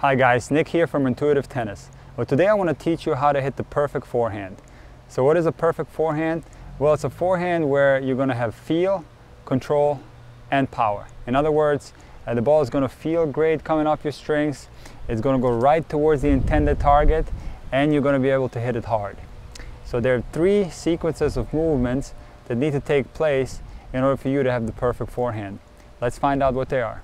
Hi guys, Nick here from Intuitive Tennis. Well today I want to teach you how to hit the perfect forehand. So what is a perfect forehand? Well it's a forehand where you're going to have feel, control and power. In other words, uh, the ball is going to feel great coming off your strings, it's going to go right towards the intended target and you're going to be able to hit it hard. So there are three sequences of movements that need to take place in order for you to have the perfect forehand. Let's find out what they are.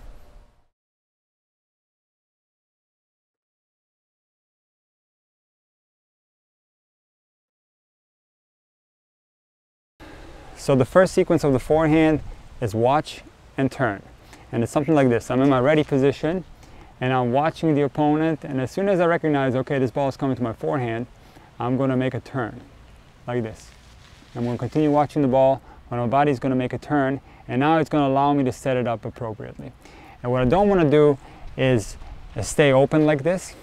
So the first sequence of the forehand is watch and turn. And it's something like this. I'm in my ready position and I'm watching the opponent and as soon as I recognize, okay, this ball is coming to my forehand, I'm going to make a turn like this. I'm going to continue watching the ball when my body's going to make a turn and now it's going to allow me to set it up appropriately. And what I don't want to do is stay open like this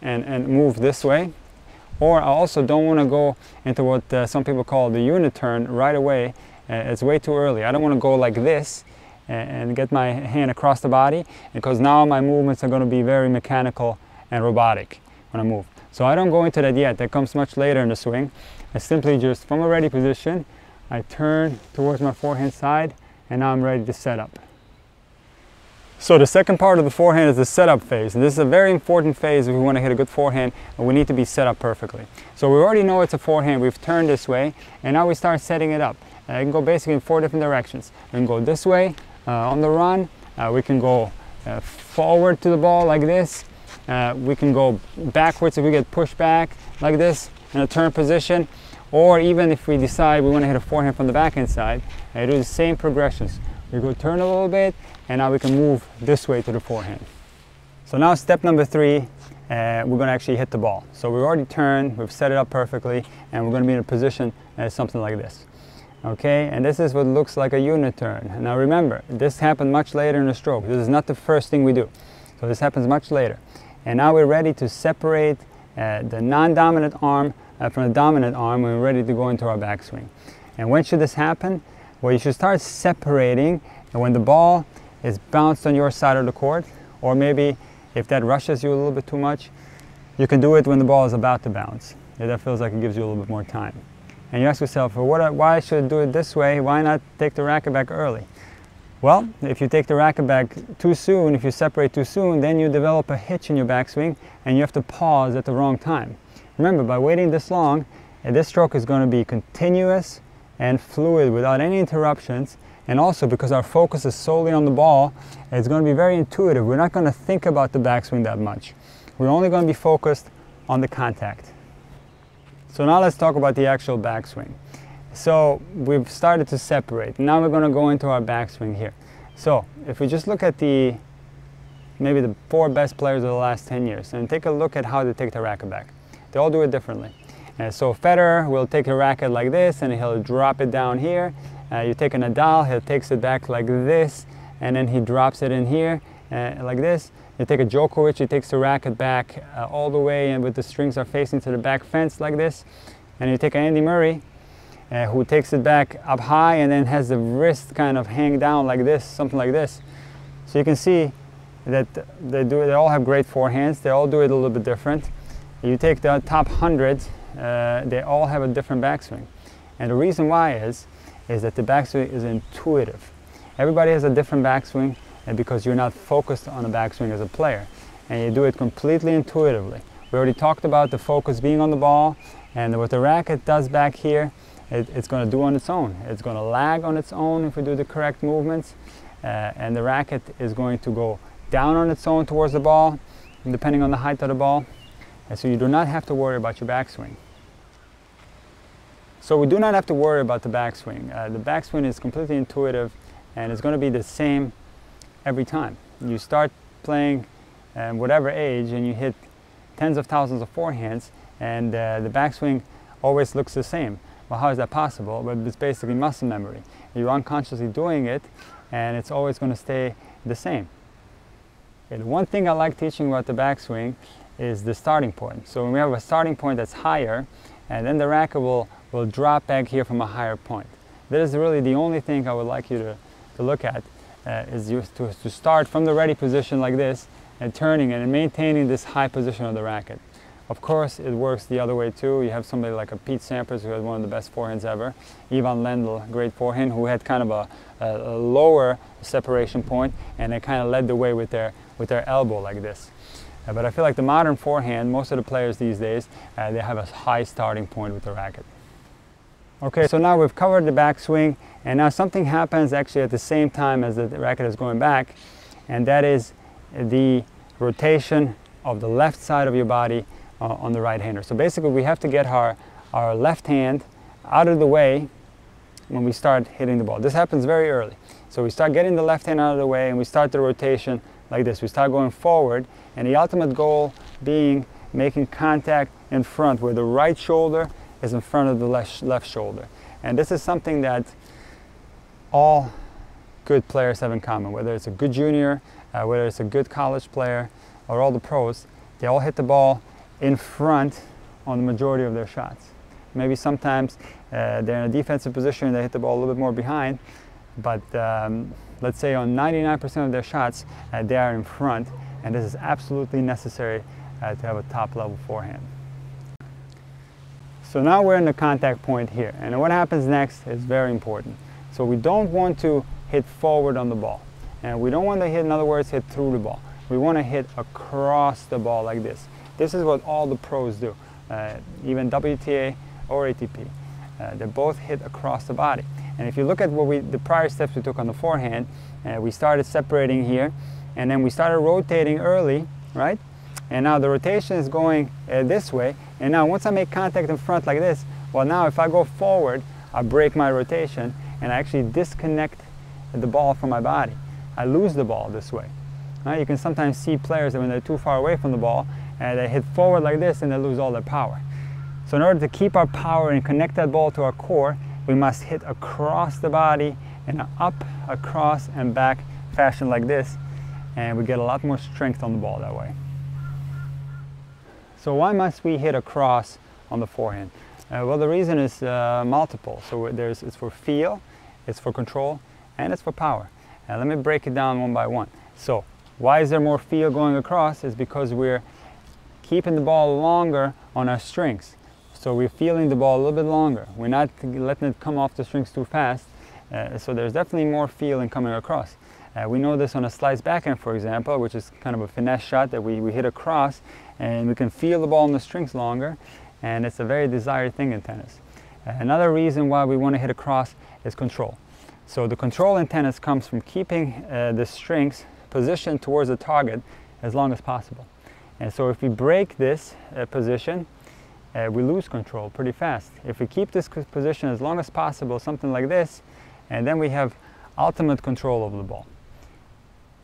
and, and move this way or I also don't want to go into what uh, some people call the unit turn right away. Uh, it's way too early. I don't want to go like this and, get my hand across the body because now my movements are going to be very mechanical and robotic when I move. So I don't go into that yet. That comes much later in the swing. I simply just, from a ready position, I turn towards my forehand side and now I'm ready to set up. So the second part of the forehand is the setup phase. And this is a very important phase if we want to hit a good forehand and we need to be set up perfectly. So we already know it's a forehand. We've turned this way and now we start setting it up. And I can go basically in four different directions. We can go this way uh, on the run. Uh, we can go uh, forward to the ball like this. Uh, we can go backwards if we get pushed back like this in a turn position. Or even if we decide we want to hit a forehand from the backhand side, I do the same progressions. We go turn a little bit and now we can move this way to the forehand. So now step number three, uh, we're going to actually hit the ball. So we've already turned, we've set it up perfectly, and we're going to be in a position as something like this. Okay, and this is what looks like a unit turn. Now remember, this happened much later in the stroke. This is not the first thing we do. So this happens much later. And now we're ready to separate uh, the non-dominant arm uh, from the dominant arm we're ready to go into our backswing. And when should this happen? Well, you should start separating and when the ball is bounced on your side of the court, or maybe if that rushes you a little bit too much, you can do it when the ball is about to bounce. If that feels like it gives you a little bit more time. And you ask yourself, well, what, why should I do it this way? Why not take the racket back early? Well, if you take the racket back too soon, if you separate too soon, then you develop a hitch in your backswing and you have to pause at the wrong time. Remember, by waiting this long, this stroke is going to be continuous and fluid without any interruptions. And also because our focus is solely on the ball, it's going to be very intuitive. We're not going to think about the backswing that much. We're only going to be focused on the contact. So now let's talk about the actual backswing. So we've started to separate. Now we're going to go into our backswing here. So if we just look at the maybe the four best players of the last 10 years and take a look at how they take the racket back. They all do it differently. Uh, so Federer will take a racket like this and he'll drop it down here. Uh, you take a Nadal, he takes it back like this and then he drops it in here uh, like this. You take a Djokovic, he takes the racket back uh, all the way and with the strings are facing to the back fence like this. And you take Andy Murray, uh, who takes it back up high and then has the wrist kind of hang down like this, something like this. So you can see that they, do, they all have great forehands, they all do it a little bit different. You take the top 100 uh, they all have a different backswing. And the reason why is, is that the backswing is intuitive. Everybody has a different backswing and because you're not focused on a backswing as a player. And you do it completely intuitively. We already talked about the focus being on the ball and what the racket does back here, it, it's going to do on its own. It's going to lag on its own if we do the correct movements. Uh, and the racket is going to go down on its own towards the ball, depending on the height of the ball. And so you do not have to worry about your backswing. So we do not have to worry about the backswing. Uh, the backswing is completely intuitive and it's going to be the same every time. You start playing at whatever age and you hit tens of thousands of forehands and uh, the backswing always looks the same. Well, how is that possible? But it's basically muscle memory. You're unconsciously doing it and it's always going to stay the same. And one thing I like teaching about the backswing is the starting point. So when we have a starting point that's higher, and then the racket will, will drop back here from a higher point. That is really the only thing I would like you to, to look at, uh, is to, to start from the ready position like this, and turning and maintaining this high position of the racket. Of course, it works the other way too. You have somebody like a Pete Sampras who had one of the best forehands ever, Ivan Lendl, great forehand, who had kind of a, a, a lower separation point and they kind of led the way with their, with their elbow like this. Uh, but I feel like the modern forehand, most of the players these days, uh, they have a high starting point with the racket. Okay, so now we've covered the backswing, and now something happens actually at the same time as the racket is going back, and that is the rotation of the left side of your body uh, on the right hander. So basically we have to get our, our left hand out of the way when we start hitting the ball. This happens very early. So we start getting the left hand out of the way and we start the rotation like this. We start going forward and the ultimate goal being making contact in front where the right shoulder is in front of the left, left shoulder. And this is something that all good players have in common, whether it's a good junior, uh, whether it's a good college player, or all the pros, they all hit the ball in front on the majority of their shots. Maybe sometimes uh, they're in a defensive position and they hit the ball a little bit more behind, but um, let's say on 99% of their shots, uh, they are in front, and this is absolutely necessary uh, to have a top level forehand. So now we're in the contact point here, and what happens next is very important. So we don't want to hit forward on the ball, and we don't want to hit, in other words, hit through the ball. We want to hit across the ball like this. This is what all the pros do, uh, even WTA or ATP. Uh, they both hit across the body. And if you look at what we, the prior steps we took on the forehand, uh, we started separating here, and then we started rotating early, right? And now the rotation is going uh, this way, and now once I make contact in front like this, well now if I go forward, I break my rotation, and I actually disconnect the ball from my body. I lose the ball this way. Right? You can sometimes see players that when they're too far away from the ball, and they hit forward like this and they lose all their power. So in order to keep our power and connect that ball to our core, we must hit across the body in an up, across, and back fashion like this, and we get a lot more strength on the ball that way. So why must we hit across on the forehand? Uh, well, the reason is uh, multiple. So there's, it's for feel, it's for control, and it's for power. And let me break it down one by one. So why is there more feel going across? Is because we're keeping the ball longer on our strings. So we're feeling the ball a little bit longer. We're not letting it come off the strings too fast. Uh, so there's definitely more feeling coming across. Uh, we know this on a slice backhand, for example, which is kind of a finesse shot that we, we hit across and we can feel the ball in the strings longer and it's a very desired thing in tennis. Another reason why we want to hit across is control. So the control in tennis comes from keeping uh, the strings positioned towards the target as long as possible. And so if we break this uh, position, uh, we lose control pretty fast. If we keep this position as long as possible, something like this, and then we have ultimate control over the ball.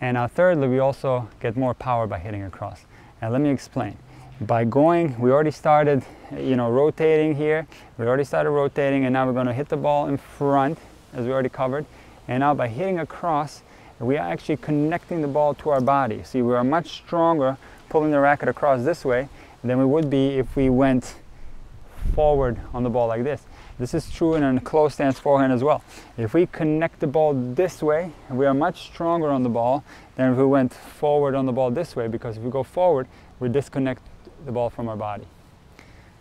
And now thirdly, we also get more power by hitting across. And let me explain. By going, we already started, you know, rotating here. We already started rotating, and now we're going to hit the ball in front, as we already covered. And now by hitting across, we are actually connecting the ball to our body. See, we are much stronger pulling the racket across this way than we would be if we went forward on the ball like this. This is true in a close stance forehand as well. If we connect the ball this way, we are much stronger on the ball than if we went forward on the ball this way because if we go forward, we disconnect the ball from our body.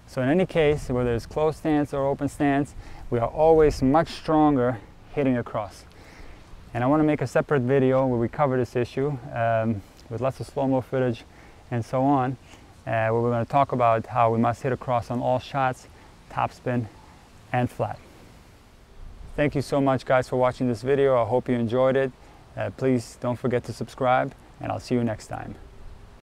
So in any case, whether it's close stance or open stance, we are always much stronger hitting across. And I want to make a separate video where we cover this issue um, with lots of slow-mo footage and so on, where we're going to talk about how we must hit across on all shots, topspin, and flat. Thank you so much guys for watching this video. I hope you enjoyed it. Uh, please don't forget to subscribe and I'll see you next time.